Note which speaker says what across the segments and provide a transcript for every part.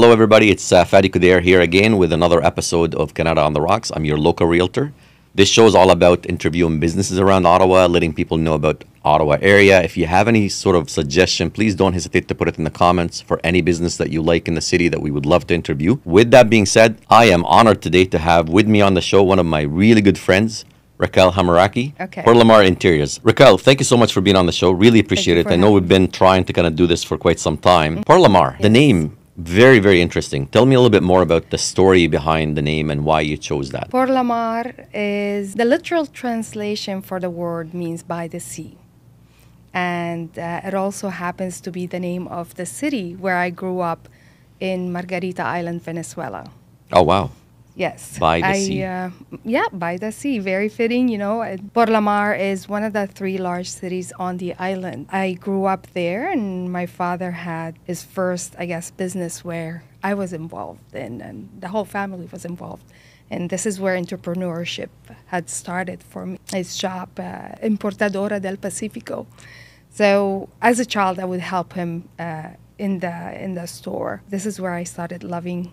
Speaker 1: Hello, everybody. It's uh, Fadi Khudair here again with another episode of Kanata on the Rocks. I'm your local realtor. This show is all about interviewing businesses around Ottawa, letting people know about Ottawa area. If you have any sort of suggestion, please don't hesitate to put it in the comments for any business that you like in the city that we would love to interview. With that being said, I am honored today to have with me on the show one of my really good friends, Raquel Hamraqui,
Speaker 2: Okay.
Speaker 1: Porlamar Interiors. Raquel, thank you so much for being on the show. Really appreciate it. I know we've been trying to kind of do this for quite some time. Porlamar, the name, very, very interesting. Tell me a little bit more about the story behind the name and why you chose that.
Speaker 2: Por la mar is the literal translation for the word means by the sea. And uh, it also happens to be the name of the city where I grew up in Margarita Island, Venezuela.
Speaker 1: Oh, wow.
Speaker 2: Yes.
Speaker 1: By the
Speaker 2: I,
Speaker 1: sea.
Speaker 2: Uh, yeah, by the sea. Very fitting, you know. And Porlamar is one of the three large cities on the island. I grew up there, and my father had his first, I guess, business where I was involved in, and the whole family was involved. And this is where entrepreneurship had started for me. His shop, uh, Importadora del Pacifico. So as a child, I would help him uh, in the in the store. This is where I started loving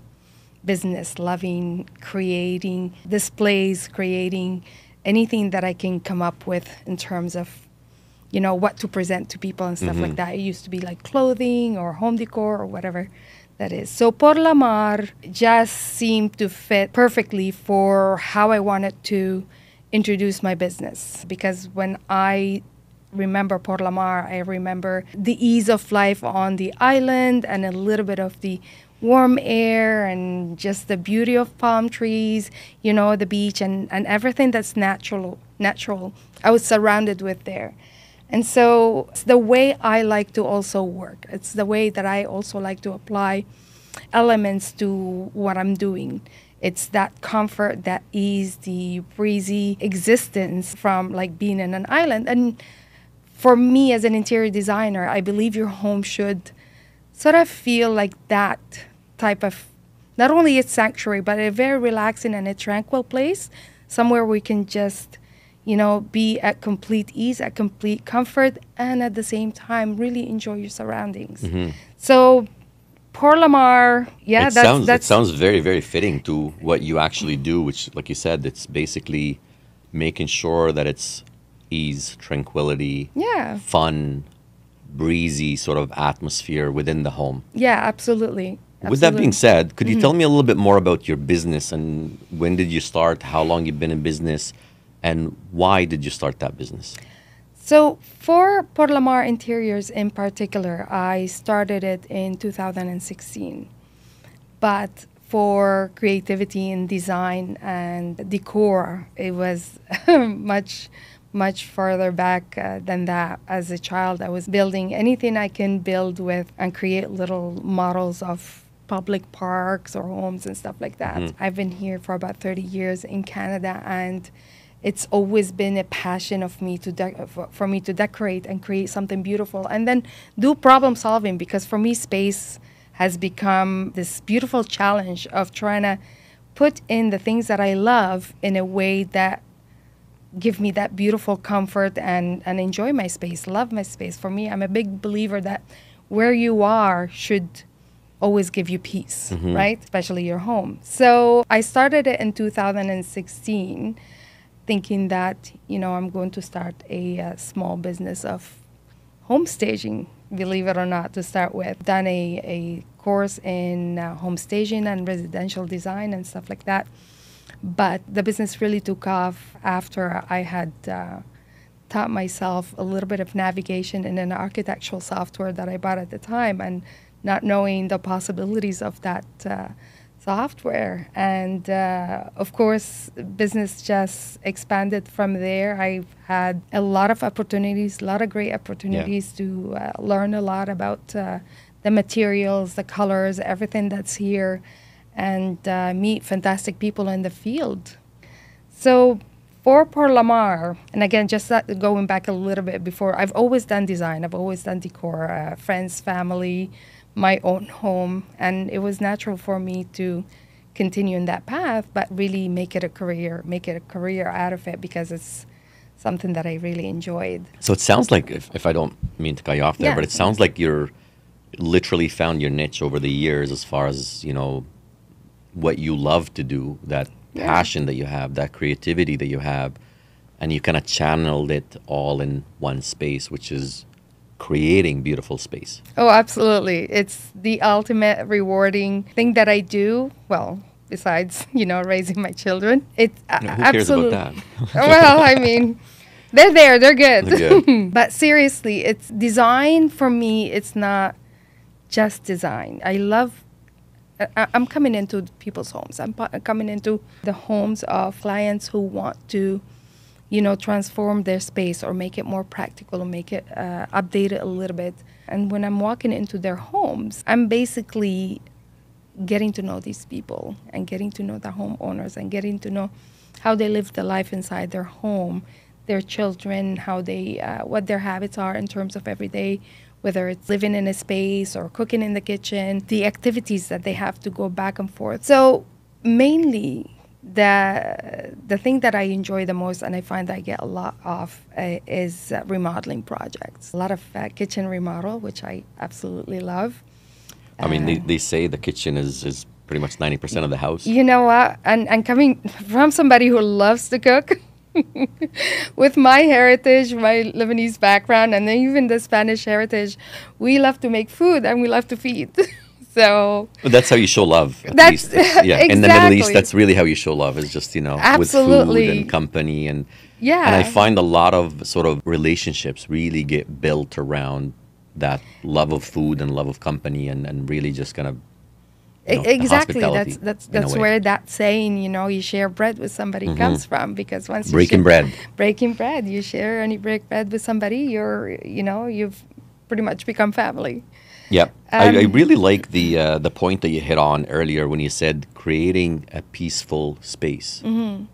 Speaker 2: business, loving creating displays, creating anything that I can come up with in terms of, you know, what to present to people and stuff like mm-hmm. that. It used to be like clothing or home decor or whatever that is. So Porlamar just seemed to fit perfectly for how I wanted to introduce my business because when I remember Porlamar, I remember the ease of life on the island and a little bit of the warm air and just the beauty of palm trees, you know, the beach and, and everything that's natural natural. I was surrounded with there. And so it's the way I like to also work. It's the way that I also like to apply elements to what I'm doing. It's that comfort, that ease, the breezy existence from like being in an island. And for me as an interior designer, I believe your home should sort of feel like that type of not only a sanctuary, but a very relaxing and a tranquil place, somewhere we can just, you know, be at complete ease, at complete comfort, and at the same time really enjoy your surroundings. Mm-hmm. So, Porlamar, yeah,
Speaker 1: it
Speaker 2: that's
Speaker 1: sounds
Speaker 2: that's
Speaker 1: it sounds very very fitting to what you actually do, which, like you said, it's basically making sure that it's ease, tranquility,
Speaker 2: yeah,
Speaker 1: fun, breezy sort of atmosphere within the home.
Speaker 2: yeah, absolutely.
Speaker 1: With that being said, could you mm-hmm. tell me a little bit more about your business and when did you start? How long you've been in business, and why did you start that business?
Speaker 2: So for Porlamar Interiors in particular, I started it in 2016. But for creativity and design and decor, it was much, much further back uh, than that. As a child, I was building anything I can build with and create little models of public parks or homes and stuff like that. I've been here for about 30 years in Canada and it's always been a passion of me to de- for me to decorate and create something beautiful and then do problem solving because for me space has become this beautiful challenge of trying to put in the things that I love in a way that give me that beautiful comfort and, and enjoy my space, love my space. For me, I'm a big believer that where you are should always give you peace, right? Especially your home. So I started it in 2016 thinking that, you know, I'm going to start a, uh small business of home staging, believe it or not, to start with. Done a, a course in uh, home staging and residential design and stuff like that. But the business really took off after I had uh, taught myself a little bit of navigation in an architectural software that I bought at the time and not knowing the possibilities of that uh, software. And uh, of course, business just expanded from there. I've had a lot of opportunities, a lot of great opportunities to uh, learn a lot about uh, the materials, the colors, everything that's here, and uh, meet fantastic people in the field. So for Porlamar, and again, just that, going back a little bit before, I've always done design. I've always done decor, uh, friends, family, my own home, and it was natural for me to continue in that path, but really make it a career, make it a career out of it because it's something that I really enjoyed.
Speaker 1: So it sounds like, if, if I don't mean to cut you off there,
Speaker 2: Yeah.
Speaker 1: but it sounds like you're literally found your niche over the years as far as you know what you love to do that
Speaker 2: Yeah.
Speaker 1: passion that you have that creativity that you have and you kind of channeled it all in one space which is creating beautiful space
Speaker 2: Oh, absolutely. It's the ultimate rewarding thing that I do. Well, besides, you know, raising my children. It's a-
Speaker 1: who cares about that
Speaker 2: well, I mean, they're there, they're good.
Speaker 1: They're
Speaker 2: but seriously, it's design for me, it's not just design. I love I'm coming into people's homes. I'm coming into the homes of clients who want to, you know, transform their space or make it more practical or make it uh, a little bit. And when I'm walking into their homes, I'm basically getting to know these people and getting to know the homeowners and getting to know how they live the life inside their home, their children, how they, uh, what their habits are in terms of everyday, whether it's living in a space or cooking in the kitchen, the activities that they have to go back and forth. So mainly, the the thing that I enjoy the most and I find I get a lot of uh, is uh, remodeling projects. A lot of uh, kitchen remodel, which I absolutely love.
Speaker 1: i mean they,
Speaker 2: Uh,
Speaker 1: they say the kitchen is is pretty much 90% of the house
Speaker 2: You know what? And and coming from somebody who loves to cook, with my heritage, my Lebanese background, and then even the Spanish heritage, we love to make food and we love to feed. so
Speaker 1: But that's how you show love. At
Speaker 2: That's-
Speaker 1: least. yeah. In the Middle East, that's really how you show love. Is just you know with
Speaker 2: Absolutely.
Speaker 1: food and company and
Speaker 2: yeah,
Speaker 1: and I find a lot of sort of relationships really get built around that love of food and love of company and and really just kind of know,
Speaker 2: exactly. That's that's that's where that saying, you know, you share bread with somebody
Speaker 1: Mhm.
Speaker 2: comes from because once
Speaker 1: breaking
Speaker 2: you
Speaker 1: bread.
Speaker 2: breaking bread, you share and you break bread with somebody, you're you know you've pretty much become family.
Speaker 1: Yeah, I, I
Speaker 2: Um,
Speaker 1: really like the uh, the point that you hit on earlier when you said creating a peaceful space.
Speaker 2: Mm-hmm.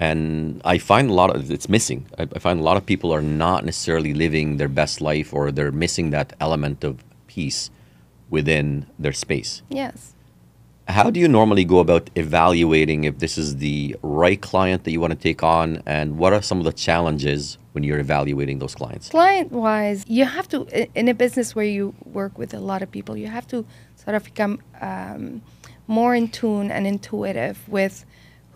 Speaker 1: And I find a lot of it's missing. I, I find a lot of people are not necessarily living their best life, or they're missing that element of peace within their space.
Speaker 2: Yes.
Speaker 1: How do you normally go about evaluating if this is the right client that you want to take on, and what are some of the challenges when you're evaluating those clients?
Speaker 2: Client wise, you have to, in a business where you work with a lot of people, you have to sort of become um, more in tune and intuitive with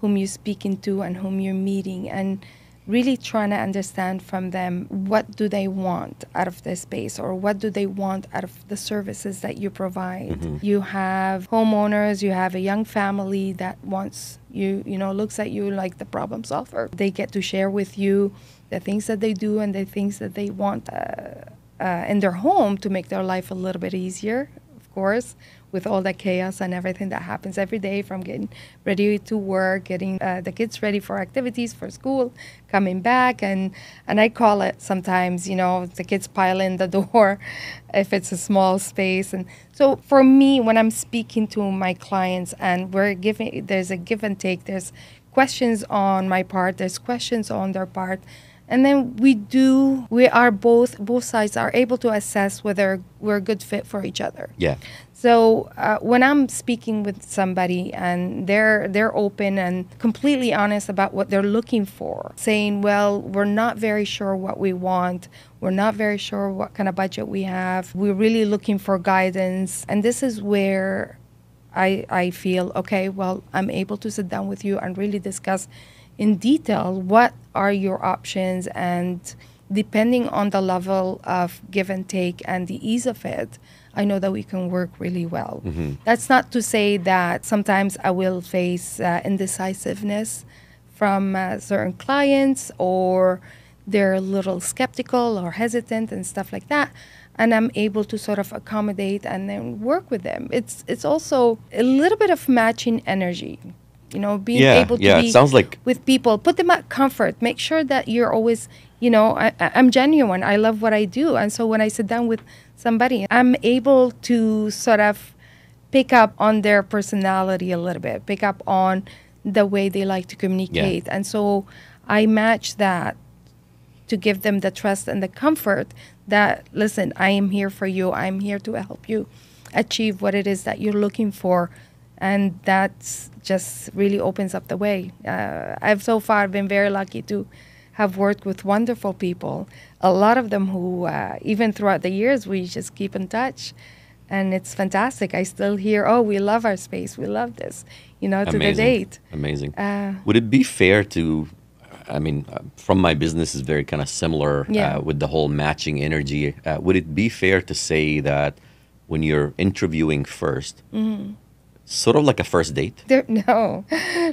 Speaker 2: whom you're speaking to and whom you're meeting and really trying to understand from them what do they want out of the space or what do they want out of the services that you provide. You have homeowners you have a young family that wants you you know looks at you like the problem solver. They get to share with you the things that they do and the things that they want uh, uh, in their home to make their life a little bit easier of course with all the chaos and everything that happens every day from getting ready to work getting uh, the kids ready for activities for school coming back. And and i call it sometimes you know the kids pile in the door if it's a small space. And so for me when i'm speaking to my clients and we're giving there's a give and take there's questions on my part there's questions on their part. And then we do we are both both sides are able to assess whether we're a good fit for each other.
Speaker 1: Yeah.
Speaker 2: So uh, when I'm speaking with somebody and they're they're open and completely honest about what they're looking for, saying, "Well, we're not very sure what we want. We're not very sure what kind of budget we have. We're really looking for guidance." And this is where I I feel okay. Well, I'm able to sit down with you and really discuss in detail what are your options and depending on the level of give and take and the ease of it i know that we can work really well. That's not to say that sometimes i will face uh, indecisiveness from uh, certain clients or they're a little skeptical or hesitant and stuff like that and i'm able to sort of accommodate and then work with them. It's it's also a little bit of matching energy you know being
Speaker 1: Yeah,
Speaker 2: able to
Speaker 1: yeah, it
Speaker 2: be
Speaker 1: sounds like-
Speaker 2: with people. Put them at comfort. Make sure that you're always you know I, i'm genuine. I love what i do. And so when i sit down with somebody i'm able to sort of pick up on their personality a little bit pick up on the way they like to communicate. And so i match that to give them the trust and the comfort that listen i am here for you. I'm here to help you achieve what it is that you're looking for. And that's just really opens up the way. Uh, i've so far been very lucky to have worked with wonderful people a lot of them who uh, even throughout the years we just keep in touch and it's fantastic. I still hear, "Oh, we love our space. We love this," you know, to the date.
Speaker 1: Amazing.
Speaker 2: Uh,
Speaker 1: Would it be fair to? I mean, uh, from my business is very kind of similar
Speaker 2: Yeah.
Speaker 1: uh, with the whole matching energy. Uh, would it be fair to say that when you're interviewing 1st
Speaker 2: Mm-hmm.
Speaker 1: Sort of like a first date?
Speaker 2: there, no,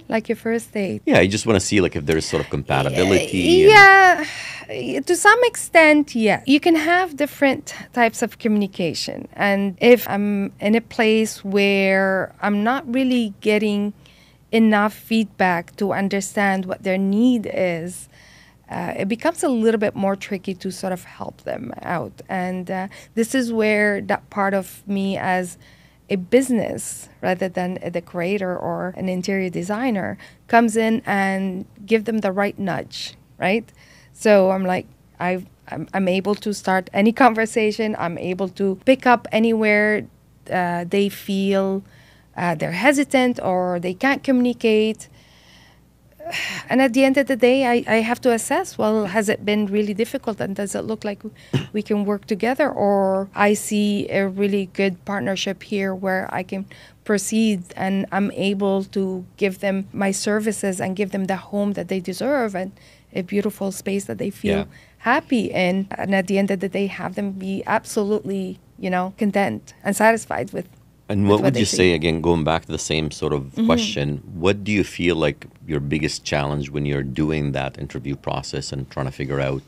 Speaker 2: like your first date.
Speaker 1: Yeah, you just want to see like if there's sort of compatibility. and-
Speaker 2: Yeah, to some extent, yeah. You can have different types of communication. And if I'm in a place where I'm not really getting enough feedback to understand what their need is, uh, it becomes a little bit more tricky to sort of help them out. And uh, this is where that part of me as a business rather than a decorator or an interior designer comes in and give them the right nudge, right? So I'm like, i I'm, I'm able to start any conversation. I'm able to pick up anywhere uh, they feel uh, they're hesitant or they can't communicate and at the end of the day, I, I have to assess well, has it been really difficult and does it look like we can work together? Or I see a really good partnership here where I can proceed and I'm able to give them my services and give them the home that they deserve and a beautiful space that they feel
Speaker 1: Yeah.
Speaker 2: happy in. And at the end of the day, have them be absolutely, you know, content and satisfied with.
Speaker 1: And what would you
Speaker 2: see.
Speaker 1: say again, going back to the same sort of
Speaker 2: Mm-hmm.
Speaker 1: question? What do you feel like your biggest challenge when you're doing that interview process and trying to figure out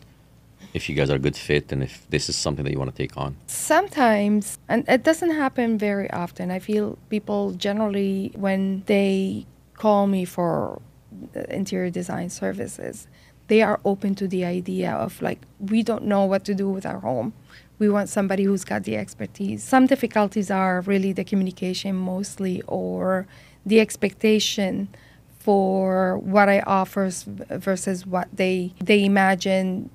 Speaker 1: if you guys are a good fit and if this is something that you want to take on?
Speaker 2: Sometimes, and it doesn't happen very often. I feel people generally, when they call me for interior design services, they are open to the idea of like, we don't know what to do with our home. We want somebody who's got the expertise. Some difficulties are really the communication mostly, or the expectation for what I offer versus what they they imagine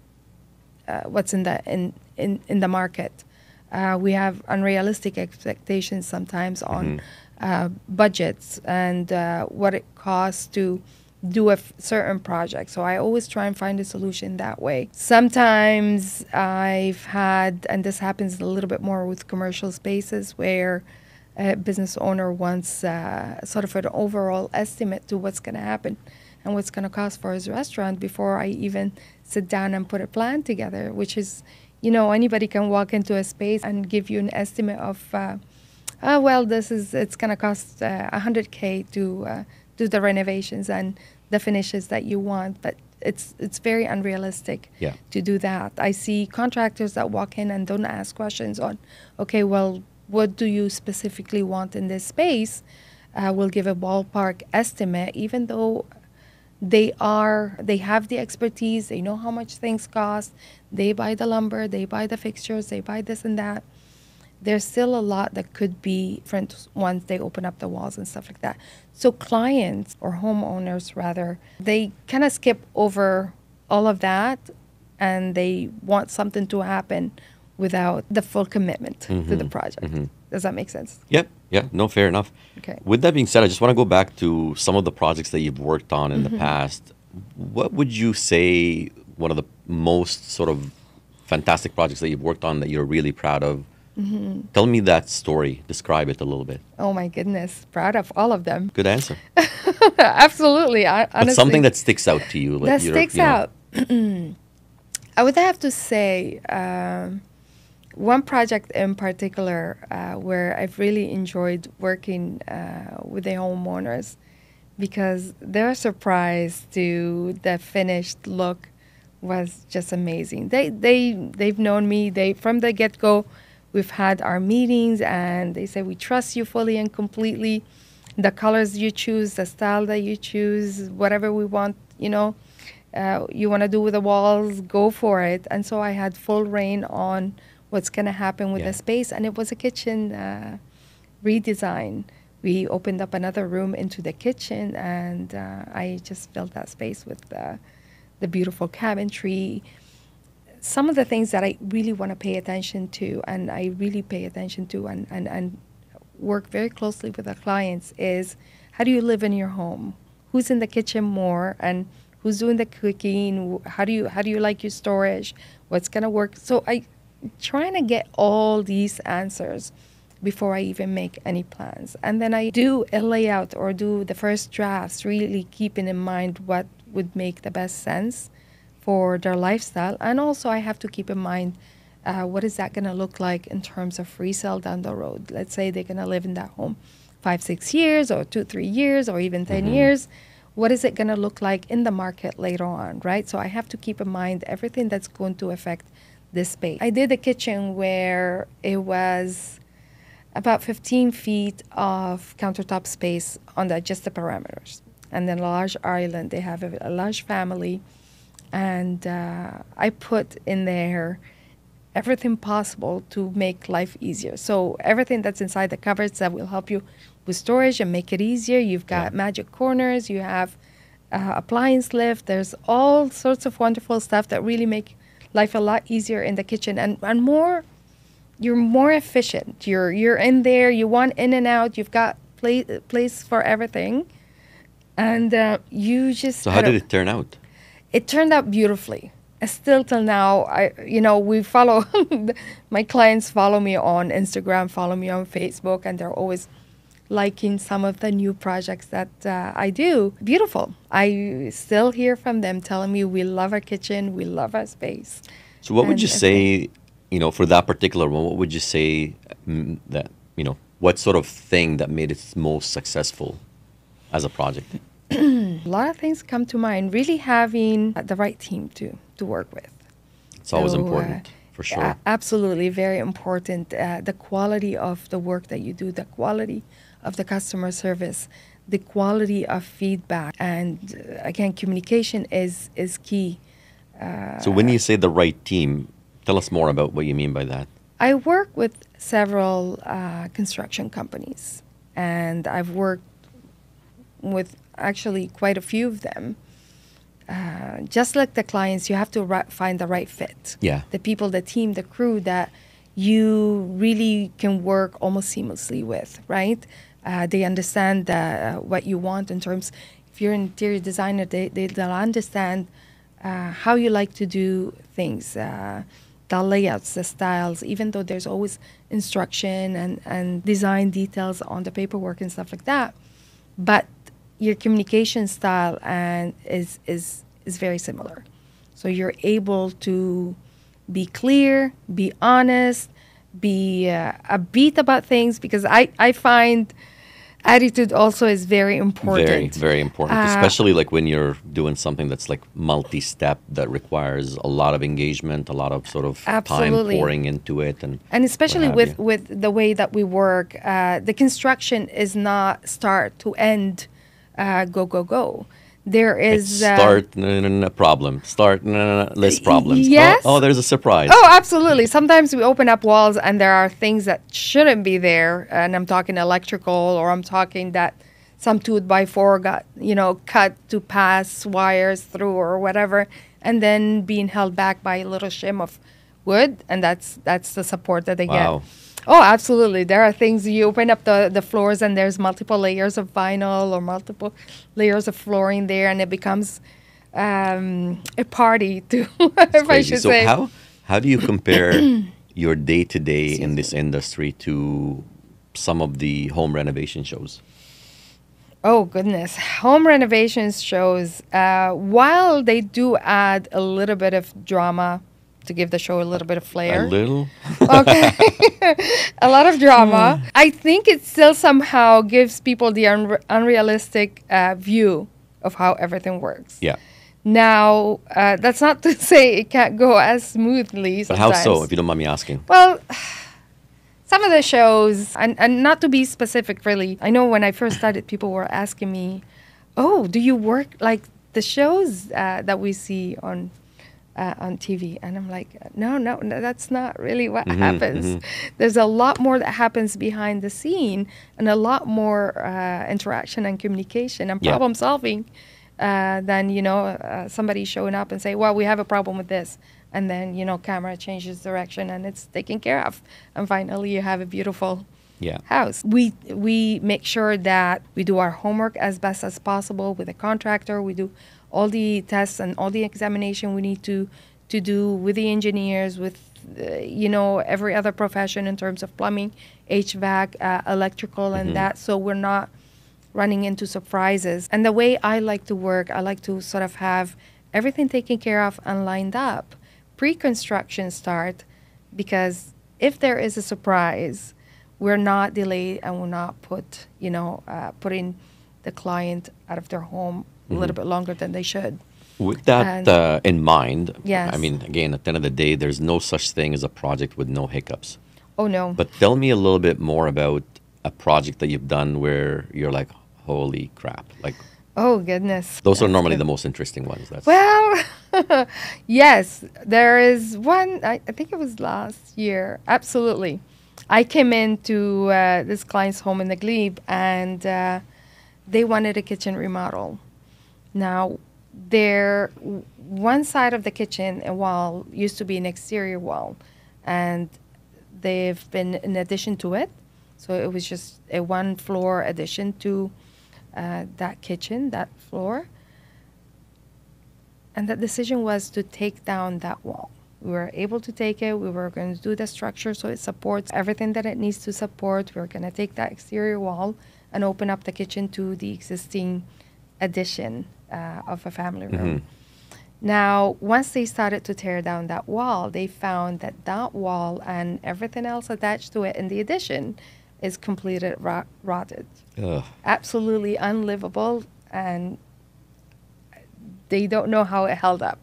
Speaker 2: uh, what's in the in, in, in the market. Uh, we have unrealistic expectations sometimes on uh, budgets and uh, what it costs to do a f- certain project. So I always try and find a solution that way. Sometimes I've had, and this happens a little bit more with commercial spaces, where a business owner wants uh, sort of an overall estimate to what's going to happen and what's going to cost for his restaurant before I even sit down and put a plan together, which is, you know, anybody can walk into a space and give you an estimate of, uh, oh, well, this is, it's going to cost uh, 100K to uh, do the renovations and the finishes that you want. But it's, it's very unrealistic
Speaker 1: Yeah.
Speaker 2: to do that. I see contractors that walk in and don't ask questions on, okay, well, what do you specifically want in this space? Uh, we'll give a ballpark estimate, even though they are they have the expertise they know how much things cost they buy the lumber they buy the fixtures they buy this and that there's still a lot that could be different once they open up the walls and stuff like that so clients or homeowners rather they kind of skip over all of that and they want something to happen without the full commitment to the project does that make sense
Speaker 1: Yep. Yeah. No, fair enough.
Speaker 2: Okay.
Speaker 1: With that being said, I just want to go back to some of the projects that you've worked on in
Speaker 2: Mm-hmm.
Speaker 1: the past. What would you say one of the most sort of fantastic projects that you've worked on that you're really proud of?
Speaker 2: Mm-hmm.
Speaker 1: Tell me that story. Describe it a little bit.
Speaker 2: oh my goodness proud of all of them
Speaker 1: Good answer.
Speaker 2: absolutely I,
Speaker 1: But something that sticks out to you.
Speaker 2: that sticks
Speaker 1: you know-
Speaker 2: out. I would have to say um, one project in particular uh, where I've really enjoyed working uh, with the homeowners because their surprise to the finished look was just amazing. They they they've known me. They from the get go, we've had our meetings and they say we trust you fully and completely. The colors you choose, the style that you choose, whatever we want, you know, uh, you want to do with the walls, go for it. And so I had full reign on what's going to happen with
Speaker 1: Yeah.
Speaker 2: the space. And it was a kitchen uh, redesign. We opened up another room into the kitchen, and uh, I just filled that space with uh, the beautiful cabinetry. Some of the things that I really want to pay attention to, and I really pay attention to, and, and, and work very closely with our clients is how do you live in your home? Who's in the kitchen more, and who's doing the cooking? How do you how do you like your storage? What's gonna work? So I trying to get all these answers before I even make any plans. And then I do a layout or do the first drafts, really keeping in mind what would make the best sense for their lifestyle. And also, I have to keep in mind uh, what is that going to look like in terms of resale down the road. Let's say they're going to live in that home five, six years, or two, three years, or even 10
Speaker 1: Mhm.
Speaker 2: years. What is it going to look like in the market later on, right? So I have to keep in mind everything that's going to affect this space. I did a kitchen where it was about 15 feet of countertop space on the just the parameters, and then a large island. They have a, a large family, and uh, I put in there everything possible to make life easier. So everything that's inside the cupboards that will help you with storage and make it easier. You've got
Speaker 1: Yeah.
Speaker 2: magic corners. You have uh, appliance lift. There's all sorts of wonderful stuff that really make life a lot easier in the kitchen and, and more you're more efficient. You're you're in there. You want in and out. You've got place place for everything, and uh, you just.
Speaker 1: So how did it turn out?
Speaker 2: It turned out beautifully. Still till now, I you know we follow my clients follow me on Instagram, follow me on Facebook, and they're always liking some of the new projects that uh, I do. Beautiful. I still hear from them telling me we love our kitchen, we love our space.
Speaker 1: So what would you say, you know, for that particular one, what would you say mm, that, you know, what sort of thing that made it most successful as a project?
Speaker 2: A lot of things come to mind. Really having the right team to to work with.
Speaker 1: It's always
Speaker 2: So, uh,
Speaker 1: important, for sure.
Speaker 2: a- absolutely, very important. Uh, the quality of the work that you do, the quality of the customer service, the quality of feedback, and uh, again, communication is is key.
Speaker 1: so when you say the right team, tell us more about what you mean by that.
Speaker 2: I work with several uh, construction companies, and I've worked with actually quite a few of them. Uh, just like the clients, you have to ri- find the right fit.
Speaker 1: Yeah.
Speaker 2: The people, the team, the crew that you really can work almost seamlessly with, right? Uh, they understand uh, what you want in terms. If you're an interior designer, they, they they'll understand uh, how you like to do things, uh, the layouts, the styles. Even though there's always instruction and and design details on the paperwork and stuff like that, but your communication style and is is is very similar. So you're able to be clear, be honest, be uh, upbeat about things because I I find attitude also is very important.
Speaker 1: Very, very important,
Speaker 2: Uh,
Speaker 1: especially like when you're doing something that's like multi-step that requires a lot of engagement, a lot of sort of time pouring into it, and
Speaker 2: and especially with
Speaker 1: you.
Speaker 2: with the way that we work uh, the construction is not start to end uh, go go go there is uh,
Speaker 1: start no, problem, start no, list problems. Oh,
Speaker 2: yes.
Speaker 1: Oh, there's a surprise.
Speaker 2: Oh, absolutely. Sometimes we open up walls and there are things that shouldn't be there. And I'm talking electrical or I'm talking that some two by four got, you know, cut to pass wires through or whatever. And then being held back by a little shim of wood. And that's that's the support that they
Speaker 1: Wow.
Speaker 2: get. Oh, absolutely. There are things you open up the, the floors and there's multiple layers of vinyl or multiple layers of flooring there and it becomes um, a party to if I
Speaker 1: Crazy.
Speaker 2: should
Speaker 1: so
Speaker 2: say.
Speaker 1: how how do you compare your day to day in this industry to some of the home renovation shows?
Speaker 2: Oh goodness, home renovations shows. Uh, while they do add a little bit of drama to give the show a little bit of flair,
Speaker 1: A little.
Speaker 2: okay, a lot of drama. I think it still somehow gives people the unre- unrealistic uh, view of how everything works.
Speaker 1: Yeah.
Speaker 2: Now, uh, that's not to say it can't go as smoothly.
Speaker 1: But how so, if you don't mind me asking?
Speaker 2: Well, some of the shows, and, and not to be specific, really. I know when I first started, people were asking me, "Oh, do you work like the shows uh, that we see on uh, on TV?" And I'm like, "No, no, no that's not really what
Speaker 1: Mhm,
Speaker 2: happens.
Speaker 1: mhm.
Speaker 2: There's a lot more that happens behind the scene, and a lot more uh, interaction and communication and
Speaker 1: Yeah.
Speaker 2: problem solving." uh, than you know uh, somebody showing up and say, "Well, we have a problem with this," and then you know camera changes direction and it's taken care of, and finally you have a beautiful
Speaker 1: Yeah.
Speaker 2: house. We we make sure that we do our homework as best as possible with a contractor. We do all the tests and all the examination we need to to do with the engineers, with uh, you know, every other profession in terms of plumbing, HVAC, uh, electrical, and that. So we're not running into surprises. And the way I like to work, I like to sort of have everything taken care of and lined up pre-construction start because if there is a surprise, we're not delayed and we're not put, you know, uh, putting the client out of their home a little bit longer than they should.
Speaker 1: With that
Speaker 2: And-
Speaker 1: uh, in mind,
Speaker 2: Yes.
Speaker 1: I mean, again, at the end of the day, there's no such thing as a project with no hiccups.
Speaker 2: Oh no.
Speaker 1: But tell me a little bit more about a project that you've done where you're like, holy crap. Like,
Speaker 2: oh goodness.
Speaker 1: those are normally
Speaker 2: good.
Speaker 1: the most interesting ones. That's
Speaker 2: Well, yes, there is one. I, I think it was last year. Absolutely. I came into uh, this client's home in the Glebe and uh, they wanted a kitchen remodel. Now, their w- one side of the kitchen a wall used to be an exterior wall, and they've been in addition to it. So it was just a one floor addition to uh, that kitchen, that floor. And the decision was to take down that wall. We were able to take it. We were going to do the structure so it supports everything that it needs to support. We are going to take that exterior wall and open up the kitchen to the existing addition uh, of a family room. Now, once they started to tear down that wall, they found that that wall and everything else attached to it in the addition is completely rot- rotted
Speaker 1: Ugh.
Speaker 2: absolutely unlivable and they don't know how it held up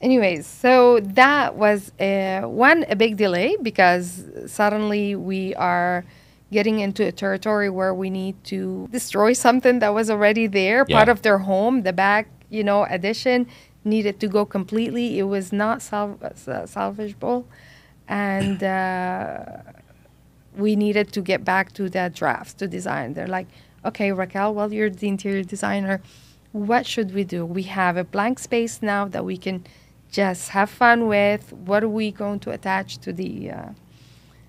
Speaker 2: anyways so that was uh, one a big delay because suddenly we are getting into a territory where we need to destroy something that was already there part of their home the back you know addition needed to go completely it was not salv- uh, salvageable and uh, we needed to get back to the drafts to design. They're like, okay, Raquel, well, you're the interior designer. What should we do? We have a blank space now that we can just have fun with. What are we going to attach to the. Uh,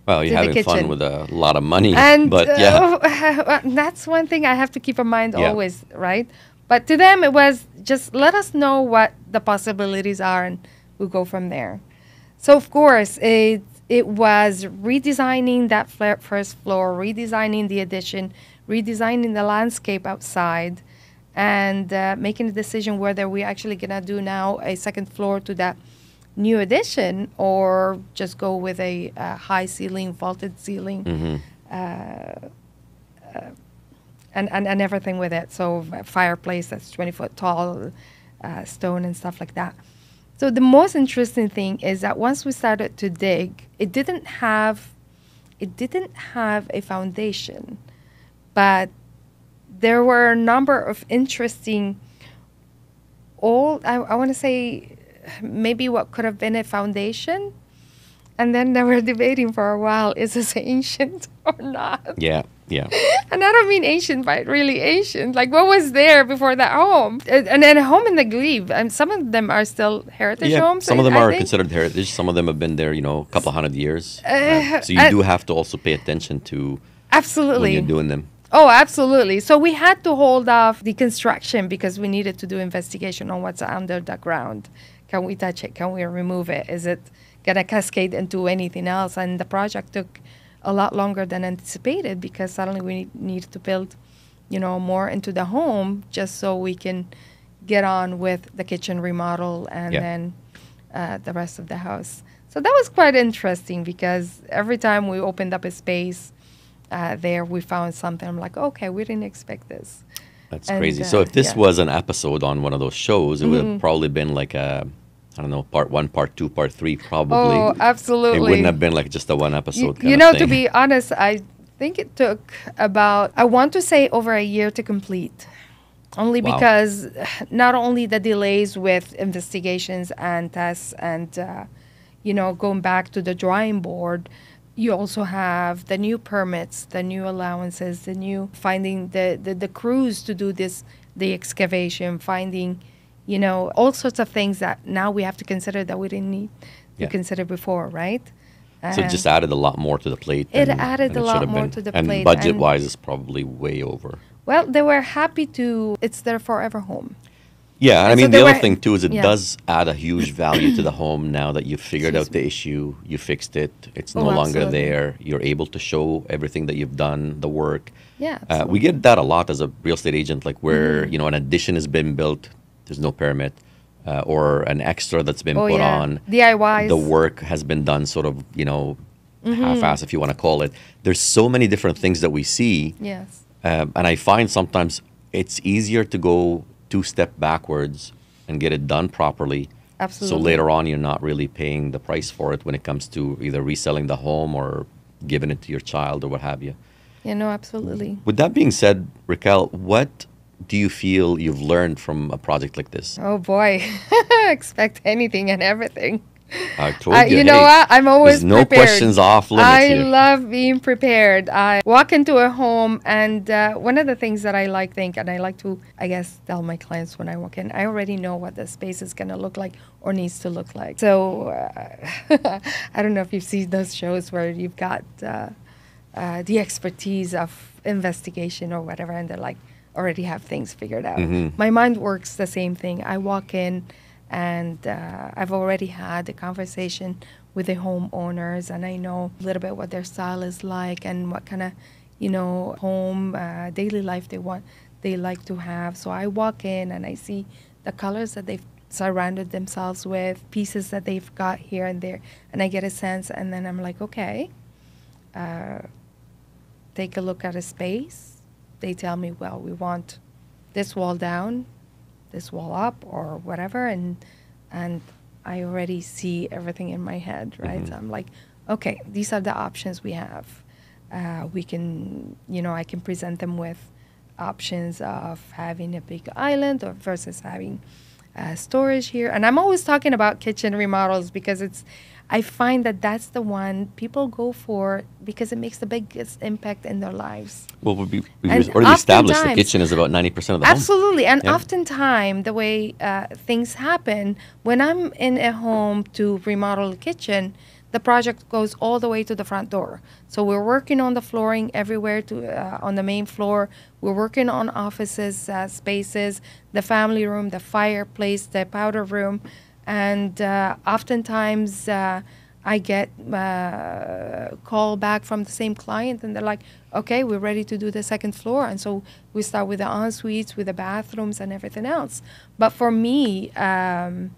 Speaker 1: Well, you're having fun with a lot of money.
Speaker 2: and
Speaker 1: but yeah.
Speaker 2: uh, that's one thing I have to keep in mind
Speaker 1: Yeah.
Speaker 2: always, right? But to them, it was just let us know what the possibilities are, and we'll go from there. So of course, it it was redesigning that first floor, redesigning the addition, redesigning the landscape outside, and uh, making a decision whether we're actually gonna do now a second floor to that new addition or just go with a, uh high ceiling, vaulted ceiling
Speaker 1: Mhm.
Speaker 2: and, and, and everything with it. So a fireplace that's 20 foot tall, uh, stone and stuff like that. So the most interesting thing is that once we started to dig, it didn't have, it didn't have a foundation, but there were a number of interesting old, I, I want to say maybe what could have been a foundation. And then they were debating for a while, is this ancient or not?
Speaker 1: Yeah. Yeah.
Speaker 2: And I don't mean ancient, but really ancient. Like what was there before that home? And then a home in the Glebe. And some of them are still heritage
Speaker 1: yeah.
Speaker 2: homes.
Speaker 1: Some of them
Speaker 2: I
Speaker 1: are
Speaker 2: think.
Speaker 1: considered heritage. Some of them have been there, you know, a couple hundred years. Uh,
Speaker 2: Uh,
Speaker 1: so you
Speaker 2: uh,
Speaker 1: do have to also pay attention to
Speaker 2: absolutely when
Speaker 1: you're doing them.
Speaker 2: Oh, absolutely. So we had to hold off the construction because we needed to do investigation on what's under the ground. Can we touch it? Can we remove it? Is it gonna cascade into anything else? And the project took a lot longer than anticipated because suddenly we needed to build, you know, more into the home just so we can get on with the kitchen remodel and
Speaker 1: Yeah.
Speaker 2: then uh, the rest of the house. So that was quite interesting because every time we opened up a space uh, there, we found something. I'm like, okay, we didn't expect this.
Speaker 1: That's
Speaker 2: And,
Speaker 1: crazy.
Speaker 2: uh,
Speaker 1: so if this
Speaker 2: yeah. Mm-hmm.
Speaker 1: was an episode on one of those shows, it would have probably been like a, I don't know, part one, part two, part three, probably.
Speaker 2: Oh, absolutely.
Speaker 1: It wouldn't have been like just a one episode.
Speaker 2: You, you know, to be honest, I think it took about, I want to say over a year to complete. Only
Speaker 1: Wow.
Speaker 2: because not only the delays with investigations and tests and, uh, you know, going back to the drawing board, you also have the new permits, the new allowances, the new finding the, the, the crews to do this, the excavation, finding, you know, all sorts of things that now we have to consider that we didn't need to
Speaker 1: Yeah.
Speaker 2: consider before, right?
Speaker 1: So it just added a lot more to the plate.
Speaker 2: It
Speaker 1: than-
Speaker 2: added
Speaker 1: than
Speaker 2: a
Speaker 1: it
Speaker 2: lot more
Speaker 1: been.
Speaker 2: to the
Speaker 1: and
Speaker 2: plate,
Speaker 1: budget
Speaker 2: and- budget
Speaker 1: wise, it's probably way over.
Speaker 2: Well, they were happy to. It's their forever home.
Speaker 1: Yeah, and I
Speaker 2: And so
Speaker 1: mean the other
Speaker 2: were-
Speaker 1: thing too is it
Speaker 2: yeah.
Speaker 1: does add a huge value to the home now that you've figured out the issue, you fixed it, it's
Speaker 2: Oh,
Speaker 1: no longer
Speaker 2: absolutely.
Speaker 1: there. You're able to show everything that you've done, the work.
Speaker 2: Yeah,
Speaker 1: Uh, we get that a lot as a real estate agent, like where
Speaker 2: Mm-hmm.
Speaker 1: you know an addition has been built, there's no permit, uh, or an extra that's been
Speaker 2: Oh,
Speaker 1: put
Speaker 2: yeah.
Speaker 1: on.
Speaker 2: DIYs.
Speaker 1: The work has been done, sort of, you know,
Speaker 2: Mm-hmm.
Speaker 1: half-ass, if you want to call it. There's so many different things that we see.
Speaker 2: Yes.
Speaker 1: Um, and I find sometimes it's easier to go two step backwards and get it done properly.
Speaker 2: Absolutely.
Speaker 1: So later on, you're not really paying the price for it when it comes to either reselling the home or giving it to your child or what have you.
Speaker 2: Yeah, no, absolutely.
Speaker 1: With that being said, Raquel, what do you feel you've learned from a project like this?
Speaker 2: Oh boy, expect anything and everything.
Speaker 1: I told
Speaker 2: Uh,
Speaker 1: you.
Speaker 2: you know
Speaker 1: hey,
Speaker 2: what? I'm always
Speaker 1: there's no
Speaker 2: prepared.
Speaker 1: questions off limits
Speaker 2: I
Speaker 1: here.
Speaker 2: love being prepared. I walk into a home, and uh, one of the things that I like think, and I like to, I guess, tell my clients when I walk in, I already know what the space is going to look like or needs to look like. So uh, I don't know if you've seen those shows where you've got uh, uh, the expertise of investigation or whatever, and they're like already have things figured out.
Speaker 1: Mhm.
Speaker 2: My mind works the same thing. I walk in and uh, I've already had a conversation with the homeowners, and I know a little bit what their style is like and what kind of, you know, home uh, daily life they want, they like to have. So I walk in and I see the colors that they've surrounded themselves with, pieces that they've got here and there, and I get a sense, and then I'm like, okay, uh, take a look at a space. They tell me, well, we want this wall down, this wall up, or whatever, and and I already see everything in my head, right?
Speaker 1: Mhm.
Speaker 2: I'm like, okay, these are the options we have. Uh, we can, you know, I can present them with options of having a big island or versus having uh, storage here. And I'm always talking about kitchen remodels because it's, I find that that's the one people go for because it makes the biggest impact in their lives.
Speaker 1: Well, we, we, already established the kitchen is about 90% of the home.
Speaker 2: Absolutely. And
Speaker 1: Yeah.
Speaker 2: oftentimes, the way uh, things happen, when I'm in a home to remodel a kitchen, the project goes all the way to the front door. So we're working on the flooring everywhere to uh, on the main floor. We're working on offices, uh, spaces, the family room, the fireplace, the powder room, and uh, oftentimes uh, I get uh, call back from the same client, and they're like, "Okay, we're ready to do the second floor," and so we start with the en suites, with the bathrooms, and everything else. But for me, um,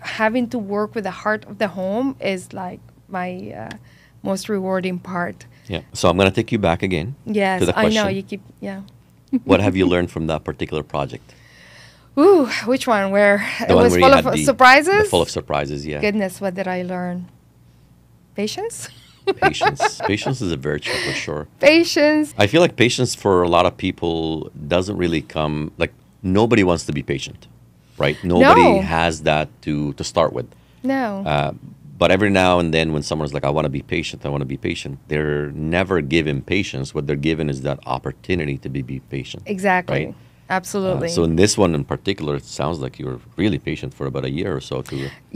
Speaker 2: having to work with the heart of the home is like my uh, most rewarding part.
Speaker 1: Yeah. So I'm going to take you back again.
Speaker 2: Yes,
Speaker 1: to the
Speaker 2: I know you keep yeah.
Speaker 1: what have you learned from that particular project?
Speaker 2: Ooh, which one? Where
Speaker 1: The
Speaker 2: it
Speaker 1: one
Speaker 2: was
Speaker 1: where
Speaker 2: full of surprises.
Speaker 1: full of surprises, yeah.
Speaker 2: Goodness, what did I learn? Patience.
Speaker 1: Patience. patience is a virtue for sure.
Speaker 2: Patience.
Speaker 1: I feel like patience for a lot of people doesn't really come like nobody wants to be patient, right? Nobody
Speaker 2: No.
Speaker 1: has that to to start with.
Speaker 2: No.
Speaker 1: Uh, but every now and then, when someone's like, "I want to be patient," I want to be patient. They're never given patience. What they're given is that opportunity to be, be patient.
Speaker 2: exactly.
Speaker 1: right.
Speaker 2: Absolutely.
Speaker 1: Uh, so in this one in particular, it sounds like you were really patient for about a year or so to.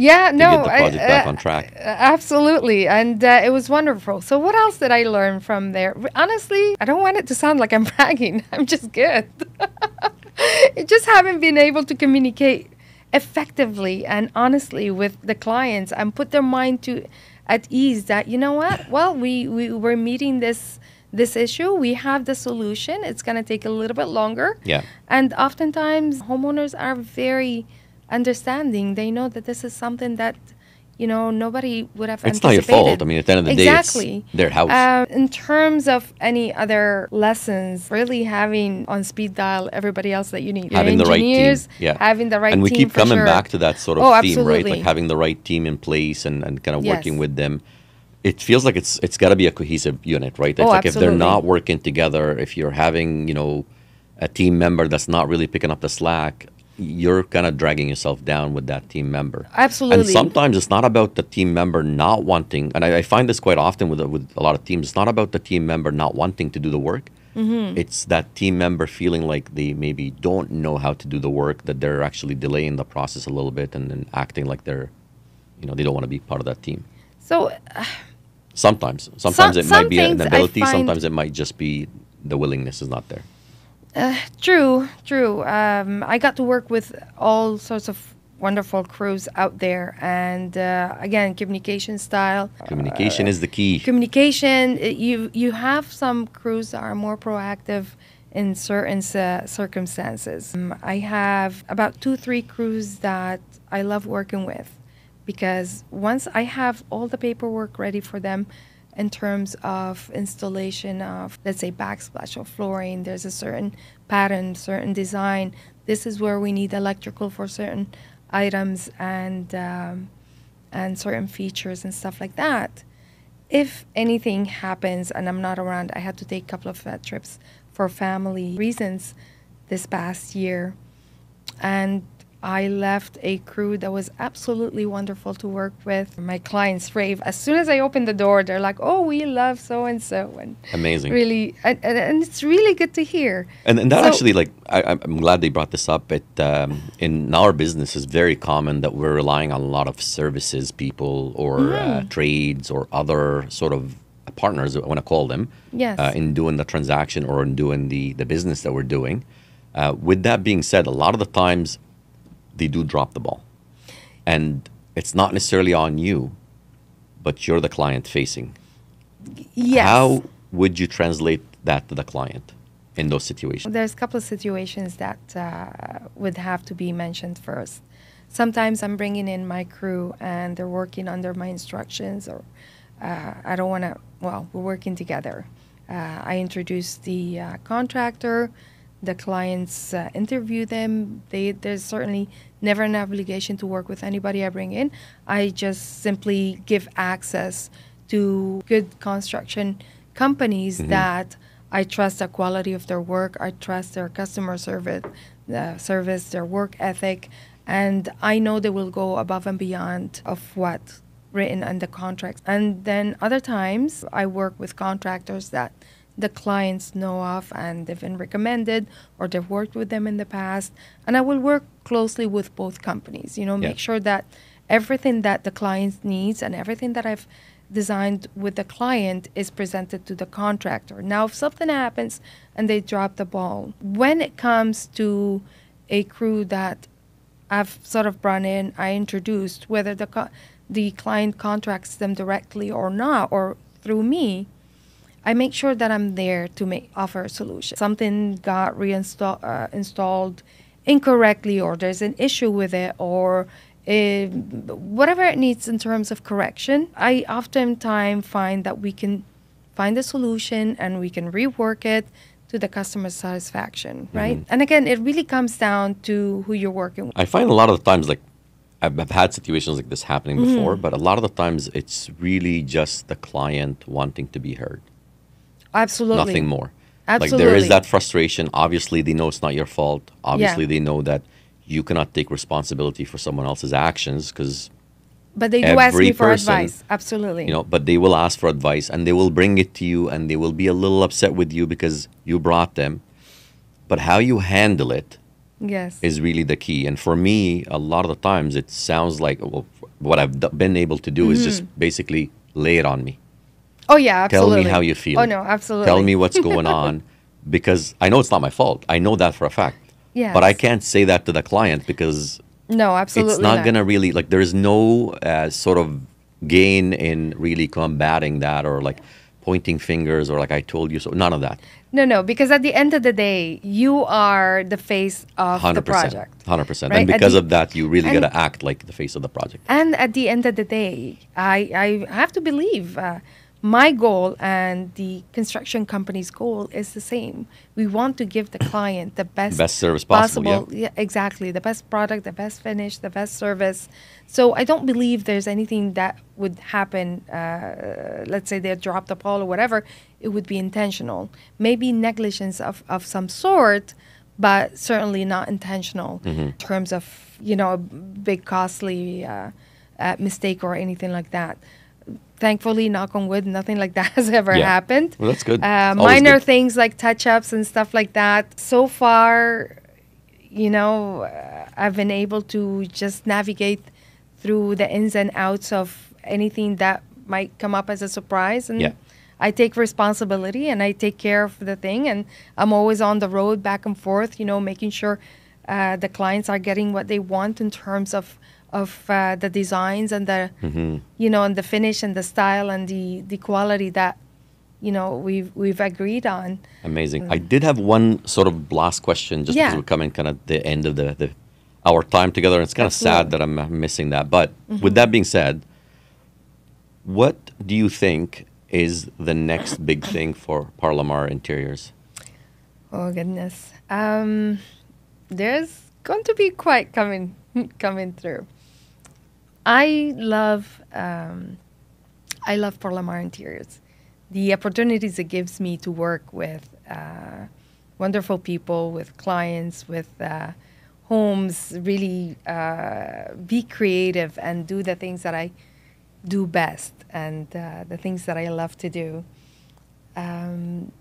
Speaker 2: yeah, no.
Speaker 1: get the
Speaker 2: I-
Speaker 1: project back
Speaker 2: uh,
Speaker 1: on track.
Speaker 2: uh, absolutely, and uh, it was wonderful. So, what else did I learn from there? Honestly, I don't want it to sound like I'm bragging. I'm just good. I just haven't been able to communicate effectively and honestly with the clients and put their mind to at ease that you know what well we, we we're meeting this this issue we have the solution it's going to take a little bit longer
Speaker 1: Yeah.
Speaker 2: and oftentimes homeowners are very understanding they know that this is something that you know nobody would have
Speaker 1: It's not your fault. I mean, at the end of the day,
Speaker 2: exactly
Speaker 1: their house.
Speaker 2: uh, in terms of any other lessons, really having on speed dial everybody else that you need.
Speaker 1: Having the right team. Yeah.
Speaker 2: Having the right
Speaker 1: and we keep coming
Speaker 2: sure.
Speaker 1: back to that sort of
Speaker 2: Oh,
Speaker 1: theme, right? Like having the right team in place and, and kind of working with them. It feels like it's it's got to be a cohesive unit, right? It's
Speaker 2: Oh,
Speaker 1: like if they're not working together, if you're having, you know, a team member that's not really picking up the slack, you're kind of dragging yourself down with that team member.
Speaker 2: Absolutely.
Speaker 1: And sometimes it's not about the team member not wanting, and I, I find this quite often with, with a lot of teams, it's not about the team member not wanting to do the work.
Speaker 2: Mm-hmm.
Speaker 1: It's that team member feeling like they maybe don't know how to do the work, that they're actually delaying the process a little bit and, then acting like they're, you know, they don't want to be part of that team.
Speaker 2: So
Speaker 1: Sometimes. Sometimes it might be an ability, sometimes it might just be the willingness is not there.
Speaker 2: Uh, true, true. Um, I got to work with all sorts of wonderful crews out there, and uh, again, communication style.
Speaker 1: Communication is the key.
Speaker 2: Communication. uh, You you have some crews that are more proactive in certain uh, circumstances. Um, I have about two, three crews that I love working with because once I have all the paperwork ready for them in terms of installation of, let's say, backsplash of flooring, there's a certain pattern, certain design. This is where we need electrical for certain items and um, and certain features and stuff like that. If anything happens and I'm not around, I had to take a couple of uh, trips for family reasons this past year. And I left a crew that was absolutely wonderful to work with. My clients rave. As soon as I open the door, they're like, "Oh, we love so and so," and
Speaker 1: Amazing.
Speaker 2: really, and, and, and it's really good to hear.
Speaker 1: And, and that
Speaker 2: So-
Speaker 1: actually, like, I, I'm I'm glad they brought this up. It um, in our business is very common that we're relying on a lot of services people or uh,
Speaker 2: Mm-hmm.
Speaker 1: trades or other sort of partners. I want to call them.
Speaker 2: Yes.
Speaker 1: Uh, in doing the transaction or in doing the the business that we're doing. Uh, with that being said, a lot of the times they do drop the ball, and it's not necessarily on you, but you're the client facing.
Speaker 2: Yes.
Speaker 1: How would you translate that to the client in those situations?
Speaker 2: There's a couple of situations that uh, would have to be mentioned first. Sometimes I'm bringing in my crew and they're working under my instructions, or uh, I don't want to. Well, we're working together. Uh, I introduce the uh, contractor. The clients uh, interview them. They, there's certainly never an obligation to work with anybody I bring in. I just simply give access to good construction companies that I trust the quality of their work. I trust their customer service, uh, service, their work ethic, and I know they will go above and beyond of what written in the contracts. And then other times I work with contractors that the clients know of and they've been recommended or they've worked with them in the past. And I will work closely with both companies, you know,
Speaker 1: Yeah.
Speaker 2: make sure that everything that the client needs and everything that I've designed with the client is presented to the contractor. Now, if something happens and they drop the ball, when it comes to a crew that I've sort of brought in, I introduced, whether the co- the client contracts them directly or not, or through me, I make sure that I'm there to make offer a solution. Something got reinstalled uh, installed incorrectly, or there's an issue with it, or uh, whatever it needs in terms of correction. I oftentimes find that we can find a solution and we can rework it to the customer satisfaction, right? And again, it really comes down to who you're working with.
Speaker 1: I find a lot of the times, like I've, I've had situations like this happening
Speaker 2: Mm-hmm.
Speaker 1: before, but a lot of the times it's really just the client wanting to be heard,
Speaker 2: Absolutely.
Speaker 1: nothing more.
Speaker 2: Absolutely.
Speaker 1: Like there is that frustration. Obviously, they know it's not your fault. Obviously, they know that you cannot take responsibility for someone else's actions because
Speaker 2: But they do ask me for
Speaker 1: person,
Speaker 2: advice. Absolutely.
Speaker 1: you know. But they will ask for advice and they will bring it to you, and they will be a little upset with you because you brought them. But how you handle it
Speaker 2: yes.
Speaker 1: is really the key. And for me, a lot of the times it sounds like well, what I've d- been able to do is just mm-hmm. basically lay it on me.
Speaker 2: Oh yeah,
Speaker 1: Tell me how you feel.
Speaker 2: Oh no, absolutely.
Speaker 1: Tell me what's going on because I know it's not my fault. I know that for a fact.
Speaker 2: Yes.
Speaker 1: But I can't say that to the client because
Speaker 2: No, absolutely.
Speaker 1: it's not, going to really, like, there's no uh, sort of gain in really combating that or like pointing fingers or like I told you so. None of that.
Speaker 2: No, no, because at the end of the day, you are the face of
Speaker 1: 100%.
Speaker 2: the project.
Speaker 1: 100%.
Speaker 2: right?
Speaker 1: And because
Speaker 2: the-
Speaker 1: of that, you really got to act like the face of the project.
Speaker 2: And at the end of the day, I, I have to believe uh, my goal and the construction company's goal is the same. We want to give the client the best,
Speaker 1: Best service possible,
Speaker 2: Yeah, exactly. The best product, the best finish, the best service. So I don't believe there's anything that would happen. Uh, let's say they dropped the ball or whatever. It would be intentional. Maybe negligence of, of some sort, but certainly not intentional in terms of you know a big costly uh, uh, mistake or anything like that. Thankfully, knock on wood, nothing like that has ever
Speaker 1: Yeah.
Speaker 2: happened.
Speaker 1: Well, that's good.
Speaker 2: Uh, minor
Speaker 1: good.
Speaker 2: things like touch ups and stuff like that. So far, you know, uh, I've been able to just navigate through the ins and outs of anything that might come up as a surprise. And
Speaker 1: Yeah.
Speaker 2: I take responsibility and I take care of the thing, and I'm always on the road back and forth. You know, making sure uh, the clients are getting what they want in terms of of uh, the designs and the
Speaker 1: Mm-hmm.
Speaker 2: you know and the finish and the style and the the quality that you know we've we've agreed on.
Speaker 1: Amazing. I did have one sort of last question just
Speaker 2: Yeah.
Speaker 1: because we're coming kind of the end of the, the our time together. And it's kind of sad that I'm uh, missing that. But with that being said, what do you think is the next big thing for Porlamar Interiors?
Speaker 2: Oh goodness. Um, there's going to be quite coming coming through. I love um, I love Porlamar Interiors. The opportunities it gives me to work with uh, wonderful people, with clients, with uh, homes, really uh, be creative and do the things that I do best and uh, the things that I love to do. Um,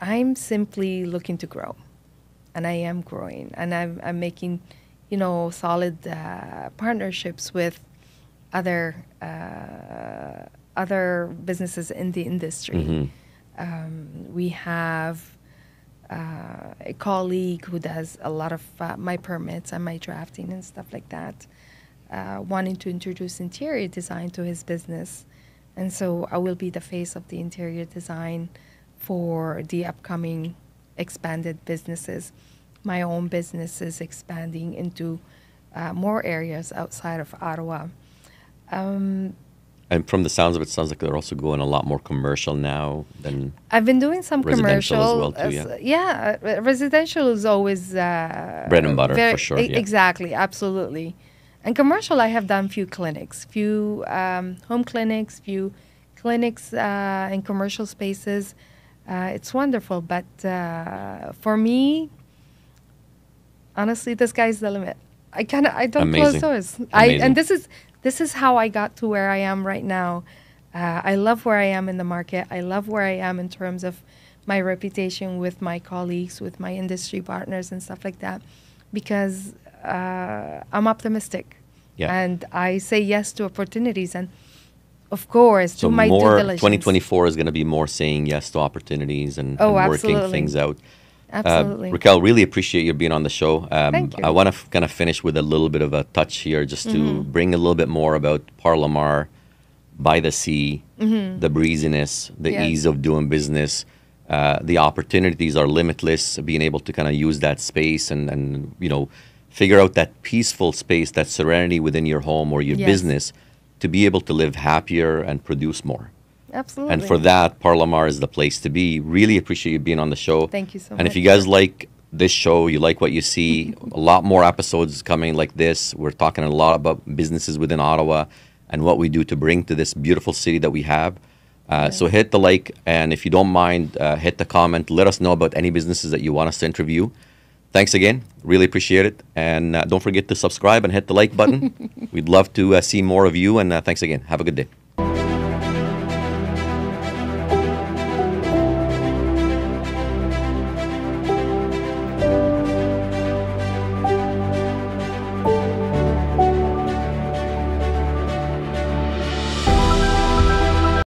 Speaker 2: I'm simply looking to grow, and I am growing, and I'm, I'm making, you know, solid uh, partnerships with other uh, other businesses in the industry.
Speaker 1: Mhm.
Speaker 2: Um, we have uh, a colleague who does a lot of uh, my permits and my drafting and stuff like that, uh, wanting to introduce interior design to his business. And so I will be the face of the interior design for the upcoming expanded businesses. My own business is expanding into uh, more areas outside of Ottawa. Um,
Speaker 1: And from the sounds of it, sounds like they're also going a lot more commercial now than.
Speaker 2: I've been doing some
Speaker 1: Residential
Speaker 2: commercial.
Speaker 1: as well, too,
Speaker 2: as- yeah, uh, residential is always uh,
Speaker 1: Bread and butter,
Speaker 2: very-
Speaker 1: for sure,
Speaker 2: e-
Speaker 1: yeah.
Speaker 2: Exactly, absolutely. And commercial, I have done few clinics, few um, home clinics, few clinics uh, in commercial spaces. Uh, it's wonderful, but uh, for me, honestly, the sky's the limit. I kind of I don't
Speaker 1: Amazing.
Speaker 2: close doors. I and this is this is how I got to where I am right now. Uh, I love where I am in the market. I love where I am in terms of my reputation with my colleagues, with my industry partners, and stuff like that, because uh, I'm optimistic,
Speaker 1: Yeah.
Speaker 2: and I say yes to opportunities, and of course,
Speaker 1: So
Speaker 2: my
Speaker 1: more
Speaker 2: due diligence.
Speaker 1: 2024 is going to be more saying yes to opportunities and,
Speaker 2: Oh,
Speaker 1: and working things out.
Speaker 2: Absolutely.
Speaker 1: Uh, Raquel, really appreciate you being on the show. Um,
Speaker 2: Thank you.
Speaker 1: I want to f- kind of finish with a little bit of a touch here, just to
Speaker 2: Mm-hmm.
Speaker 1: bring a little bit more about Porlamar by the sea, the breeziness, the
Speaker 2: Mm-hmm.
Speaker 1: Ease of doing business. Uh, the opportunities are limitless. Being able to kind of use that space and, and you know figure out that peaceful space, that serenity within your home or your
Speaker 2: Yes.
Speaker 1: business, to be able to live happier and produce more.
Speaker 2: Absolutely.
Speaker 1: And for that, Porlamar is the place to be. Really appreciate you being on the show.
Speaker 2: Thank you so much.
Speaker 1: And if you guys like this show, you like what you see, a lot more episodes coming like this. We're talking a lot about businesses within Ottawa and what we do to bring to this beautiful city that we have. Uh, So hit the like, and if you don't mind, uh, hit the comment. Let us know about any businesses that you want us to interview. Thanks again. Really appreciate it. And uh, don't forget to subscribe and hit the like button. We'd love to uh, see more of you. And uh, thanks again. Have a good day.